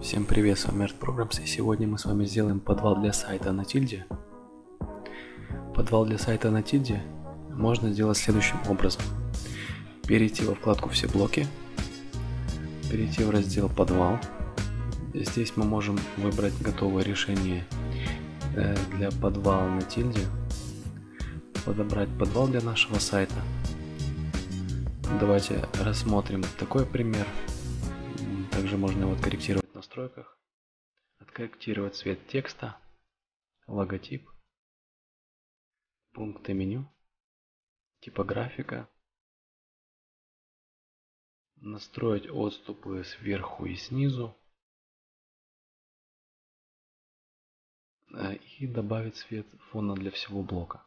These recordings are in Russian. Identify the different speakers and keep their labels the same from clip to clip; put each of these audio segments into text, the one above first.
Speaker 1: Всем привет, с вами Art Programs, и сегодня мы с вами сделаем подвал для сайта на тильде. Подвал для сайта на тильде можно сделать следующим образом. Перейти во вкладку «Все блоки», перейти в раздел «Подвал». Здесь мы можем выбрать готовое решение э, для подвала на тильде, подобрать подвал для нашего сайта. Давайте рассмотрим такой пример. Также можно его откорректировать настройках, откорректировать цвет текста, логотип, пункты меню, типографика, настроить отступы сверху и снизу. И добавить цвет фона для всего блока.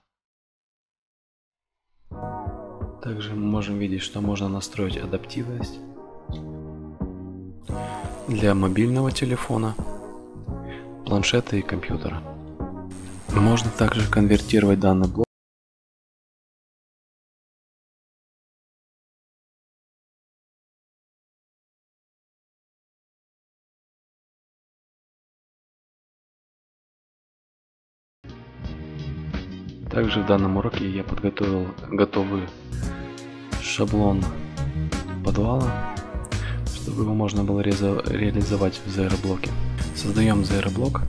Speaker 1: Также мы можем видеть, что можно настроить адаптивность для мобильного телефона, планшета и компьютера. Можно также конвертировать данный блок Также в данном уроке я подготовил готовый шаблон подвала чтобы его можно было реализовать в ZR блоке. Создаем ZR блок.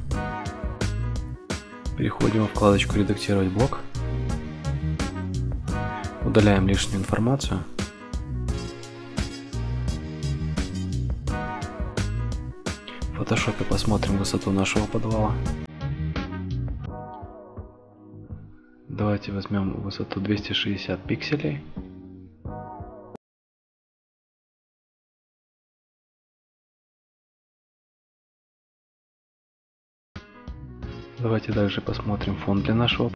Speaker 1: Переходим в вкладочку «Редактировать блок». Удаляем лишнюю информацию. В фотошопе посмотрим высоту нашего подвала. Давайте возьмем высоту 260 пикселей. Давайте также посмотрим фон для нашего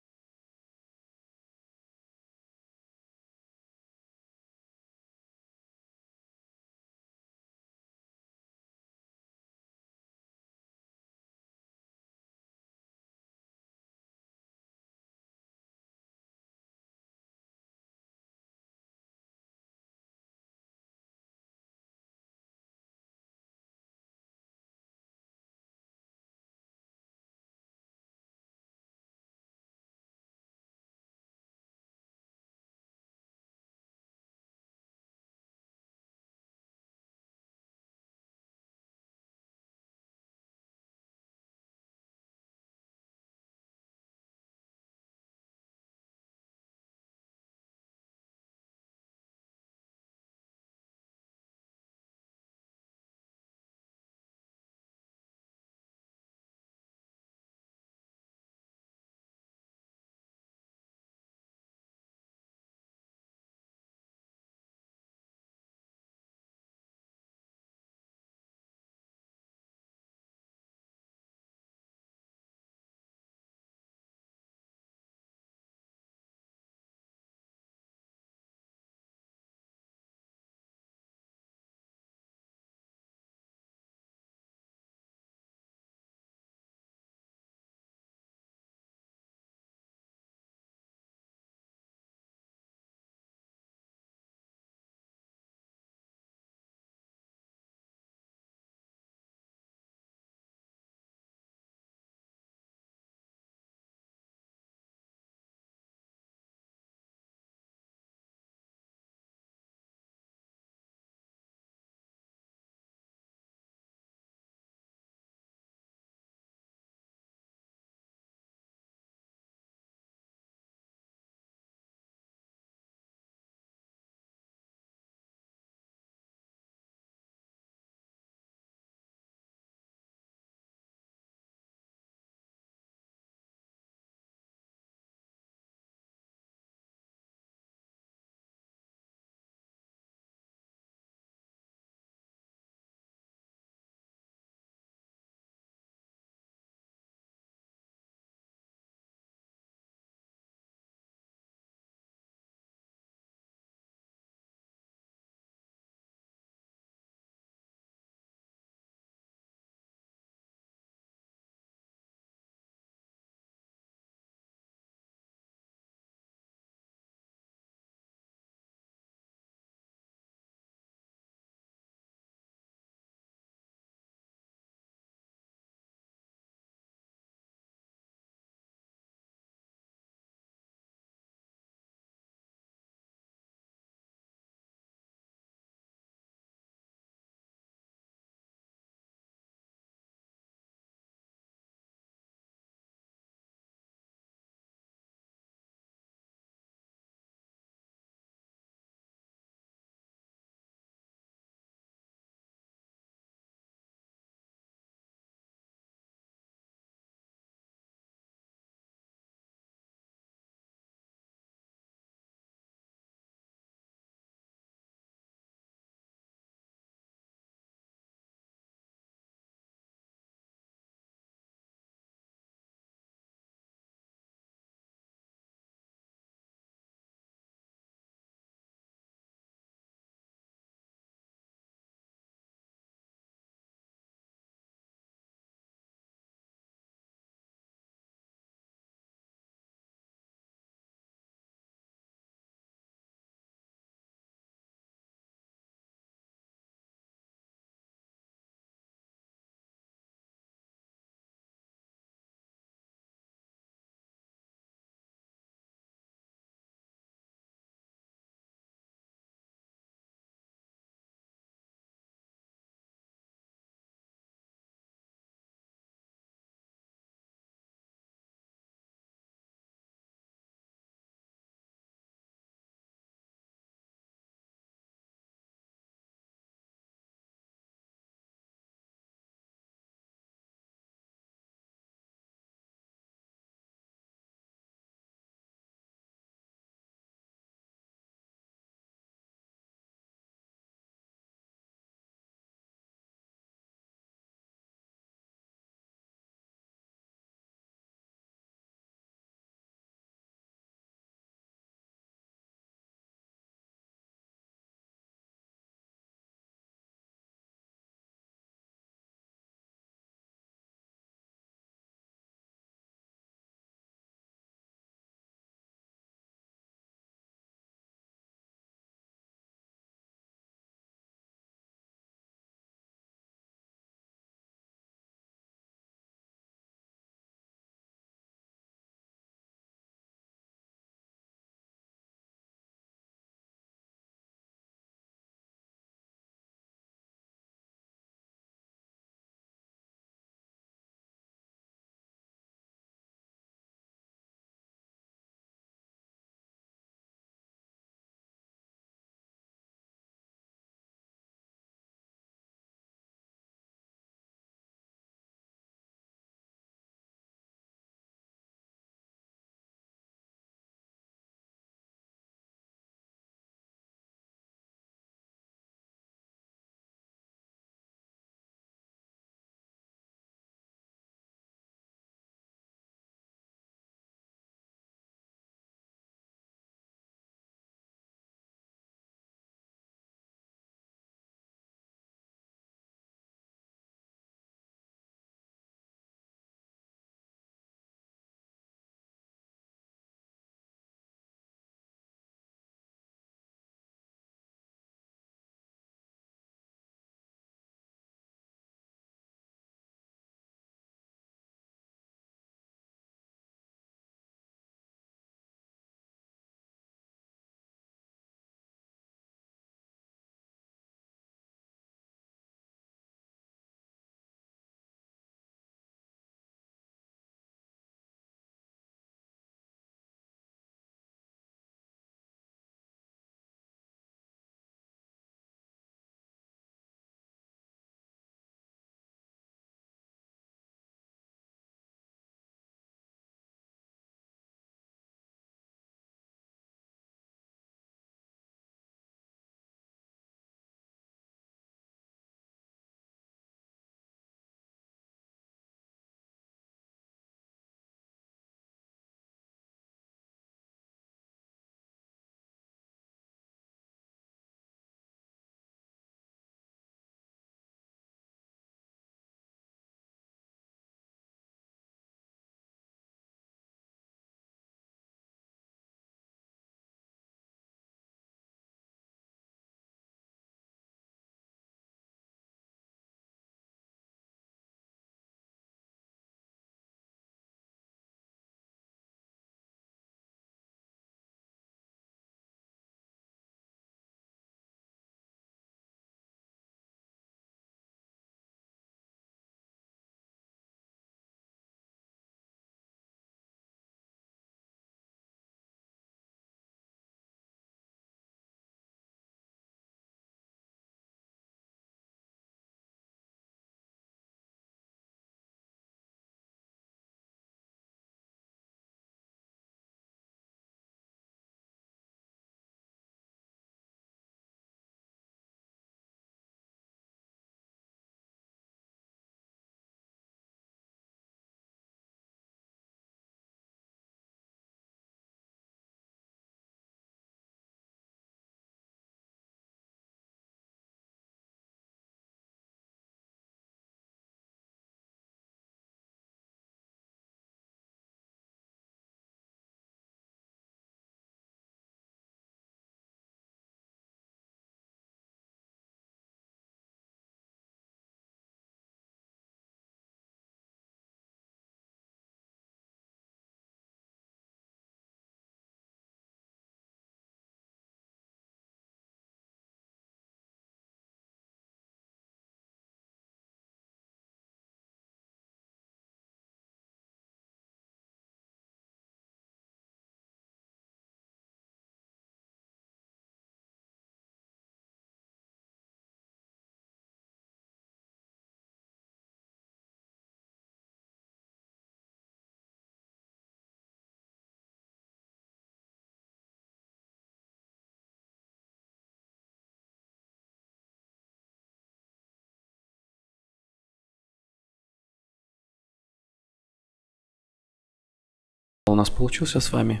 Speaker 1: у нас получился с вами.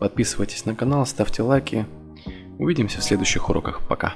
Speaker 1: Подписывайтесь на канал, ставьте лайки. Увидимся в следующих уроках. Пока.